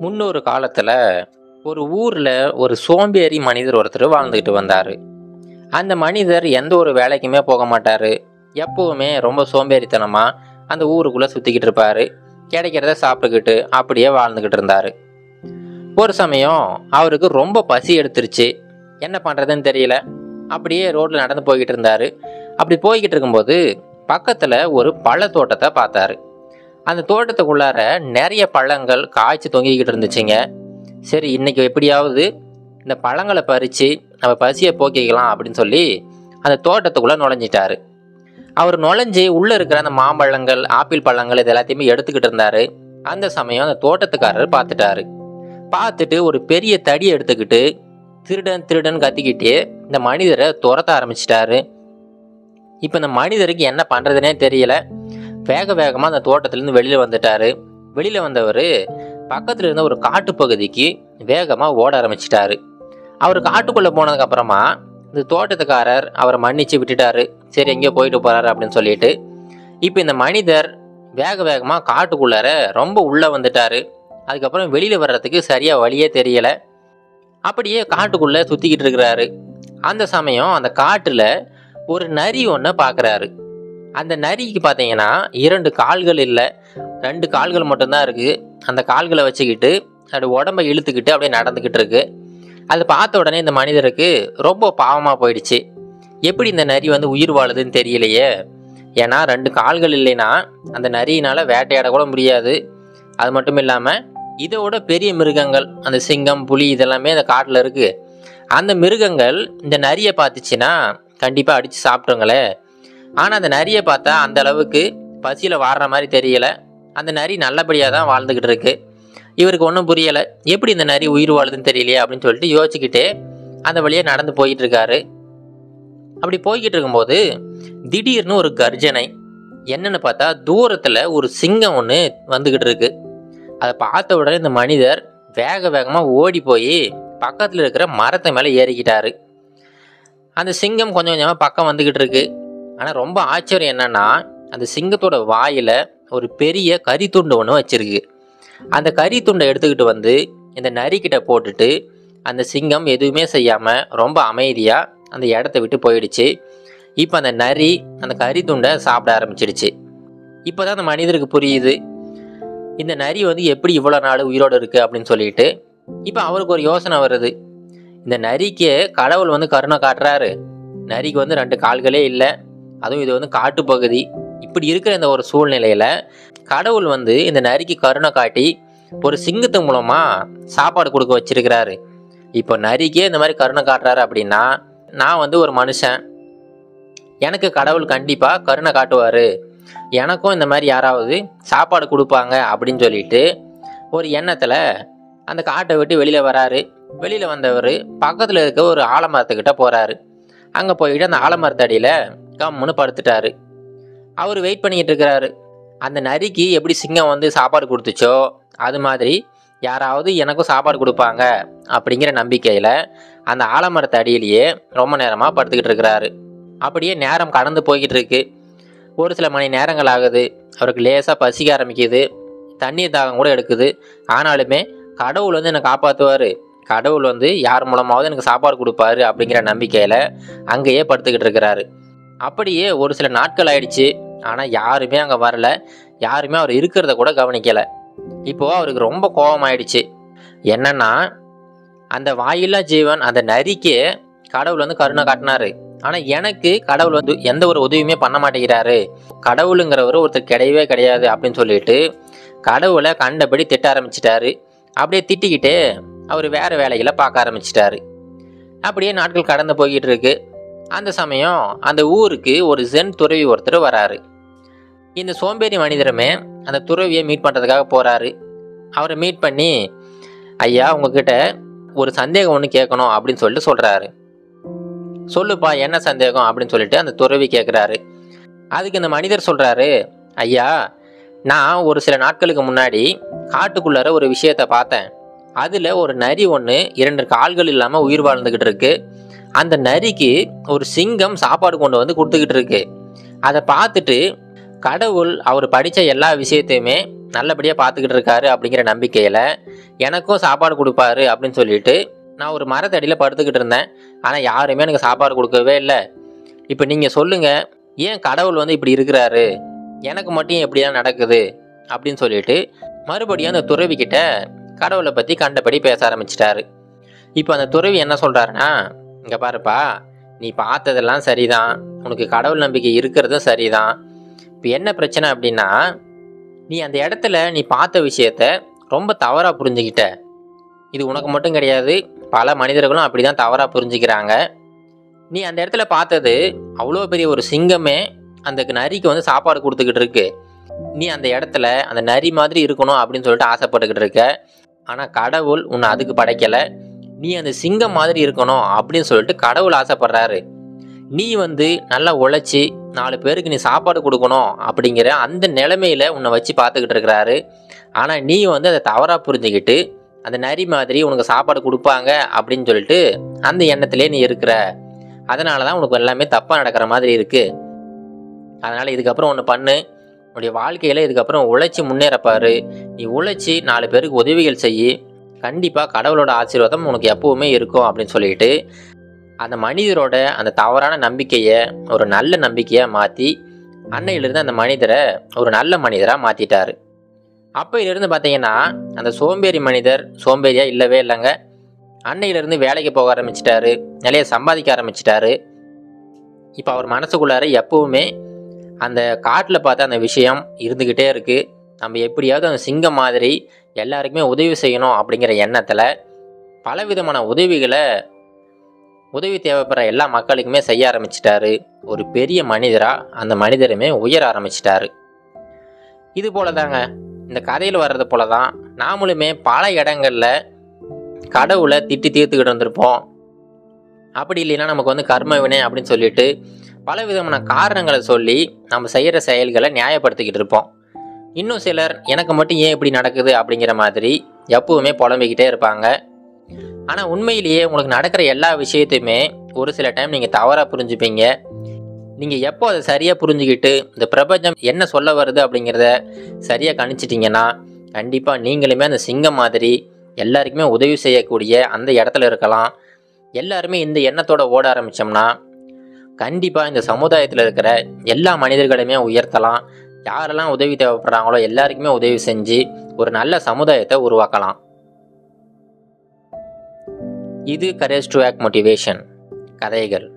முன்னொரு காலத்தில் ஒரு ஊரில் ஒரு சோம்பேறி மனிதர் ஒருத்தர் வாழ்ந்துக்கிட்டு வந்தார். அந்த மனிதர் எந்த ஒரு வேலைக்குமே போக மாட்டார். எப்போவுமே ரொம்ப சோம்பேறித்தனமாக அந்த ஊருக்குள்ளே சுற்றிக்கிட்டு இருப்பார். கிடைக்கிறத சாப்பிட்டுக்கிட்டு அப்படியே வாழ்ந்துக்கிட்டு இருந்தார். ஒரு சமயம் அவருக்கு ரொம்ப பசி எடுத்துருச்சு. என்ன பண்ணுறதுன்னு தெரியல. அப்படியே ரோட்டில் நடந்து போய்கிட்டு இருந்தார். அப்படி போய்கிட்டு இருக்கும்போது பக்கத்தில் ஒரு பழத்தோட்டத்தை பார்த்தாரு. அந்த தோட்டத்துக்குள்ளார நிறைய பழங்கள் காய்ச்சி தொங்கிக்கிட்டு இருந்துச்சுங்க. சரி இன்னைக்கு எப்படியாவது இந்த பழங்களை பறித்து நம்ம பசியை போக்கிக்கலாம் அப்படின்னு சொல்லி அந்த தோட்டத்துக்குள்ளே நுழைஞ்சிட்டாரு. அவர் நுழைஞ்சு உள்ளே இருக்கிற அந்த மாம்பழங்கள் ஆப்பிள் பழங்கள் இது எல்லாத்தையுமே எடுத்துக்கிட்டு இருந்தார். அந்த சமயம் அந்த தோட்டத்துக்காரர் பார்த்துட்டாரு. பார்த்துட்டு ஒரு பெரிய தடியை எடுத்துக்கிட்டு திருடன் திருடன் கத்திக்கிட்டு இந்த மனிதரை துரத்த ஆரம்பிச்சிட்டாரு. இப்போ இந்த மனிதருக்கு என்ன பண்ணுறதுனே தெரியலை. வேக வேகமாக அந்த தோட்டத்துலேருந்து வெளியில் வந்துட்டாரு. வெளியில் வந்தவர் பக்கத்தில் இருந்த ஒரு காட்டுப்பகுதிக்கு வேகமாக ஓட ஆரம்பிச்சிட்டாரு. அவர் காட்டுக்குள்ளே போனதுக்கப்புறமா இந்த தோட்டத்துக்காரர் அவரை மன்னிச்சு விட்டுட்டாரு. சரி எங்கேயோ போயிட்டு போகிறாரு அப்படின்னு சொல்லிட்டு. இப்போ இந்த மனிதர் வேக வேகமாக காட்டுக்குள்ளார ரொம்ப உள்ளே வந்துட்டார். அதுக்கப்புறம் வெளியில் வர்றதுக்கு சரியாக வழியே தெரியலை. அப்படியே காட்டுக்குள்ளே சுற்றிக்கிட்டு இருக்கிறாரு. அந்த சமயம் அந்த காட்டில் ஒரு நரி ஒன்று பார்க்குறாரு அந்த நரிக்கு பார்த்தீங்கன்னா இரண்டு கால்கள் இல்லை. ரெண்டு கால்கள் மட்டும்தான் இருக்குது அந்த கால்களை வச்சுக்கிட்டு அது உடம்பை இழுத்துக்கிட்டு அப்படியே நடந்துக்கிட்டு இருக்கு. அதை பார்த்த உடனே இந்த மனிதருக்கு ரொம்ப பாவமாக போயிடுச்சு. எப்படி இந்த நரி வந்து உயிர் வாழுதுன்னு தெரியலையே. ஏன்னா ரெண்டு கால்கள் இல்லைன்னா அந்த நரியினால் வேட்டையாட கூட முடியாது. அது மட்டும் இல்லாமல் இதோட பெரிய மிருகங்கள் அந்த சிங்கம் புலி இதெல்லாமே அந்த காட்டில் இருக்குது அந்த மிருகங்கள் இந்த நரியை பார்த்துச்சுன்னா கண்டிப்பாக அடித்து சாப்பிட்டுங்களே ஆனால் அந்த நரியை பார்த்தா அந்த அளவுக்கு பசியில் வாடுற மாதிரி தெரியலை. அந்த நரி நல்லபடியாக தான் வாழ்ந்துக்கிட்டு இருக்கு. இவருக்கு ஒன்றும் புரியலை. எப்படி இந்த நரி உயிர் வாழுதுன்னு தெரியலையே அப்படின்னு சொல்லிட்டு யோசிச்சுக்கிட்டே அந்த வழியாக நடந்து போயிட்டு இருக்காரு. அப்படி போய்கிட்டு இருக்கும்போது திடீர்னு ஒரு கர்ஜனை. என்னன்னு பார்த்தா தூரத்தில் ஒரு சிங்கம் ஒன்று வந்துக்கிட்டு இருக்கு. அதை பார்த்த உடனே இந்த மனிதர் வேக வேகமாக ஓடி போய் பக்கத்தில் இருக்கிற மரத்தை மேலே ஏறிக்கிட்டாரு. அந்த சிங்கம் கொஞ்சம் கொஞ்சமாக பக்கம் வந்துக்கிட்டு இருக்கு. ஆனால் ரொம்ப ஆச்சரியம் என்னென்னா அந்த சிங்கத்தோட வாயில் ஒரு பெரிய கரித்துண்டு ஒன்று வச்சுருக்கு. அந்த கரித்துண்டை எடுத்துக்கிட்டு வந்து இந்த நரிக்கிட்ட போட்டுட்டு அந்த சிங்கம் எதுவுமே செய்யாமல் ரொம்ப அமைதியாக அந்த இடத்த விட்டு போயிடுச்சு. இப்போ அந்த நரி அந்த கரித்துண்டை சாப்பிட ஆரம்பிச்சிடுச்சு. இப்போ தான் அந்த மனிதருக்கு புரியுது இந்த நரி வந்து எப்படி இவ்வளோ நாள் உயிரோடு இருக்குது அப்படின்னு சொல்லிட்டு இப்போ அவருக்கு ஒரு யோசனை வருது. இந்த நரிக்கு கடவுள் வந்து கருணை காட்டுறாரு. நரிக்கு வந்து ரெண்டு கால்களே இல்லை. அதுவும் இது வந்து காட்டுப்பகுதி. இப்படி இருக்கிற இந்த ஒரு சூழ்நிலையில் கடவுள் வந்து இந்த நரிக்கு கருணை காட்டி ஒரு சிங்கத்து மூலமாக சாப்பாடு கொடுக்க வச்சிருக்கிறாரு. இப்போ நரிக்கே இந்த மாதிரி கருணை காட்டுறாரு அப்படின்னா நான் வந்து ஒரு மனுஷன். எனக்கு கடவுள் கண்டிப்பாக கருணை காட்டுவார். எனக்கும் இந்த மாதிரி யாராவது சாப்பாடு கொடுப்பாங்க அப்படின்னு சொல்லிட்டு ஒரு எண்ணத்தில் அந்த காட்டை விட்டு வெளியில் வராரு. வெளியில் வந்தவர் பக்கத்தில் இருக்க ஒரு ஆலமரத்துக்கிட்ட போகிறாரு அங்கே போயிட்டு அந்த ஆலமரத்தடியில் கம்முன்னு படுத்துட்டாரு. அவர் வெயிட் பண்ணிக்கிட்டு இருக்கிறாரு. அந்த நரிக்கு எப்படி சிங்கம் வந்து சாப்பாடு கொடுத்துச்சோ அது மாதிரி யாராவது எனக்கும் சாப்பாடு கொடுப்பாங்க அப்படிங்கிற நம்பிக்கையில் அந்த ஆலமரத்து அடியிலேயே ரொம்ப நேரமாக படுத்துக்கிட்டு இருக்கிறாரு. அப்படியே நேரம் கடந்து போய்கிட்டு இருக்கு. ஒரு சில மணி நேரங்கள் ஆகுது. அவருக்கு லேசாக பசிக்க ஆரம்பிக்குது. தண்ணீர் தாகம் கூட எடுக்குது. ஆனாலுமே கடவுள் வந்து என்னை காப்பாற்றுவார் கடவுள் வந்து யார் மூலமாவது எனக்கு சாப்பாடு கொடுப்பாரு அப்படிங்கிற நம்பிக்கையில் அங்கேயே படுத்துக்கிட்டு இருக்கிறாரு. அப்படியே ஒரு சில நாட்கள் ஆயிடுச்சு. ஆனால் யாருமே அங்கே வரல. யாருமே அவர் இருக்கிறத கூட கவனிக்கலை. இப்போது அவருக்கு ரொம்ப கோபம் ஆயிடுச்சு என்னன்னா அந்த வாயில்லா ஜீவன் அந்த நரிக்கே கடவுள் வந்து கருணை காட்டினாரு. ஆனால் எனக்கு கடவுள் வந்து எந்த ஒரு உதவியுமே பண்ண மாட்டேங்கிறாரு. கடவுளுங்கிறவர் ஒருத்தர் கிடையவே கிடையாது அப்படின்னு சொல்லிட்டு கடவுளை கண்டபடி திட்ட ஆரம்பிச்சிட்டாரு. அப்படியே திட்டிக்கிட்டே அவர் வேறு வேலைகளை பார்க்க ஆரம்பிச்சிட்டாரு. அப்படியே நாட்கள் கடந்து போய்கிட்டு இருக்கு. அந்த சமயம் அந்த ஊருக்கு ஒரு ஜென் துறவி ஒருத்தர் வராரு. இந்த சோம்பேறி மனிதருமே அந்த துறவியை மீட் பண்ணுறதுக்காக போகிறாரு அவரை மீட் பண்ணி ஐயா உங்ககிட்ட ஒரு சந்தேகம் ஒன்று கேட்கணும் அப்படின்னு சொல்லிட்டு சொல்கிறாரு சொல்லுப்பா என்ன சந்தேகம்? அப்படின்னு சொல்லிட்டு அந்த துறவி கேட்குறாரு அதுக்கு இந்த மனிதர் சொல்கிறாரு ஐயா நான் ஒரு சில நாட்களுக்கு முன்னாடி காட்டுக்குள்ளார ஒரு விஷயத்தை பார்த்தேன். அதில் ஒரு நரி ஒன்று இரண்டு கால்கள் இல்லாமல் உயிர் வாழ்ந்துக்கிட்டு இருக்கு. அந்த நரிக்கு ஒரு சிங்கம் சாப்பாடு கொண்டு வந்து கொடுத்துக்கிட்டு இருக்கு. அதை பார்த்துட்டு கடவுள் அவர் படித்த எல்லா விஷயத்தையுமே நல்லபடியாக பார்த்துக்கிட்டு இருக்காரு அப்படிங்கிற நம்பிக்கையில் எனக்கும் சாப்பாடு கொடுப்பாரு அப்படின்னு சொல்லிட்டு நான் ஒரு மரத்தடியில் படுத்துக்கிட்டு இருந்தேன். ஆனால் யாருமே எனக்கு சாப்பாடு கொடுக்கவே இல்லை. இப்போ நீங்கள் சொல்லுங்கள் ஏன் கடவுள் வந்து இப்படி இருக்கிறாரு? எனக்கு மட்டும் ஏன் நடக்குது? அப்படின்னு சொல்லிட்டு மறுபடியும் அந்த துறவிக்கிட்ட கடவுளை பற்றி கண்டபடி பேச ஆரம்பிச்சிட்டாரு. இப்போ அந்த துறவி என்ன சொல்கிறாருன்னா இங்கே பாருப்பா நீ பார்த்ததெல்லாம் சரிதான். உனக்கு கடவுள் நம்பிக்கை இருக்கிறதும் சரிதான். இப்போ என்ன பிரச்சனை அப்படின்னா நீ அந்த இடத்துல நீ பார்த்த விஷயத்த ரொம்ப தவறாக புரிஞ்சுக்கிட்ட. இது உனக்கு மட்டும் கிடையாது பல மனிதர்களும் அப்படி தான் தவறாக புரிஞ்சுக்கிறாங்க. நீ அந்த இடத்துல பார்த்தது அவ்வளோ பெரிய ஒரு சிங்கமே அந்த நரிக்கு வந்து சாப்பாடு கொடுத்துக்கிட்டு இருக்கு. நீ அந்த இடத்துல அந்த நரி மாதிரி இருக்கணும் அப்படின்னு சொல்லிட்டு ஆசைப்பட்டுக்கிட்டு இருக்க. ஆனால் கடவுள் உன்னை அதுக்கு படைக்கலை. நீ அந்த சிங்கம் மாதிரி இருக்கணும் அப்படின்னு சொல்லிட்டு கடவுள் ஆசைப்படுறாரு. நீ வந்து நல்லா உழைச்சி நாலு பேருக்கு நீ சாப்பாடு கொடுக்கணும் அப்படிங்கிற அந்த நிலைமையில் உன்னை வச்சு பார்த்துக்கிட்டு இருக்கிறாரு. ஆனால் நீ வந்து அதை தவறாக புரிஞ்சுக்கிட்டு அந்த நரி மாதிரி உனக்கு சாப்பாடு கொடுப்பாங்க அப்படின்னு சொல்லிட்டு அந்த எண்ணத்திலே நீ இருக்கிற. அதனால தான் உனக்கு எல்லாமே தப்பாக நடக்கிற மாதிரி இருக்குது அதனால் இதுக்கப்புறம் ஒன்று பண்ணு. உன்னுடைய வாழ்க்கையில் இதுக்கப்புறம் உழைச்சி முன்னேறப்பாரு. நீ உழைச்சி நாலு பேருக்கு உதவிகள் செய்யி கண்டிப்பாக கடவுளோட ஆசீர்வாதம் உனக்கு எப்போவுமே இருக்கும் அப்படின்னு சொல்லிட்டு அந்த மனிதரோட அந்த தவறான நம்பிக்கையை ஒரு நல்ல நம்பிக்கையாக மாற்றி அன்னையிலிருந்து அந்த மனிதரை ஒரு நல்ல மனிதராக மாற்றிட்டார் அப்பையிலிருந்து பார்த்தீங்கன்னா அந்த சோம்பேறி மனிதர் சோம்பேறியாக இல்லவே இல்லைங்க. அன்னையிலிருந்து வேலைக்கு போக ஆரம்பிச்சிட்டாரு நிறைய சம்பாதிக்க ஆரம்பிச்சிட்டாரு. இப்போ அவர் மனசுக்குள்ளார எப்போவுமே அந்த காட்டில் பார்த்த அந்த விஷயம் இருந்துக்கிட்டே இருக்குது நம்ம எப்படியாவது அந்த சிங்கம் மாதிரி எல்லாருக்குமே உதவி செய்யணும் அப்படிங்கிற எண்ணத்தில் பலவிதமான உதவிகளை உதவி தேவைப்படுற எல்லா மக்களுக்குமே செய்ய ஆரம்பிச்சிட்டாரு. ஒரு பெரிய மனிதராக அந்த மனிதருமே உயர ஆரம்பிச்சிட்டாரு. இது போல தாங்க இந்த கதையில் வர்றது போல தான் நாமளுமே பல இடங்களில் கடவுளை திட்டி தீர்த்துக்கிட்டு வந்திருப்போம். அப்படி இல்லைன்னா நமக்கு வந்து கர்ம வினை அப்படின்னு சொல்லிட்டு பல விதமான காரணங்களை சொல்லி நம்ம செய்கிற செயல்களை நியாயப்படுத்திக்கிட்டு இருப்போம். இன்னும் சிலர் எனக்கு மட்டும் ஏன் இப்படி நடக்குது? அப்படிங்கிற மாதிரி எப்பவுமே புலம்பிக்கிட்டே இருப்பாங்க. ஆனால் உண்மையிலேயே உங்களுக்கு நடக்கிற எல்லா விஷயத்தையுமே ஒரு சில டைம் நீங்கள் தவறாக புரிஞ்சுப்பீங்க. நீங்கள் எப்போ அதை சரியாக புரிஞ்சுக்கிட்டு இந்த பிரபஞ்சம் என்ன சொல்ல வருது அப்படிங்கிறத சரியாக கணிச்சிட்டிங்கன்னா கண்டிப்பாக நீங்களுமே அந்த சிங்கம் மாதிரி எல்லாருக்குமே உதவி செய்யக்கூடிய அந்த இடத்துல இருக்கலாம். எல்லாருமே இந்த எண்ணத்தோட ஓட ஆரம்பித்தோம்னா கண்டிப்பாக இந்த சமுதாயத்தில் இருக்கிற எல்லா மனிதர்களுமே உயர்த்தலாம். யாரெல்லாம் உதவி தேவைப்படுறாங்களோ எல்லாருக்குமே உதவி செஞ்சு ஒரு நல்ல சமுதாயத்தை உருவாக்கலாம். இது கரேஜ் டு ஆக்ட் மோட்டிவேஷன் கதைகள்.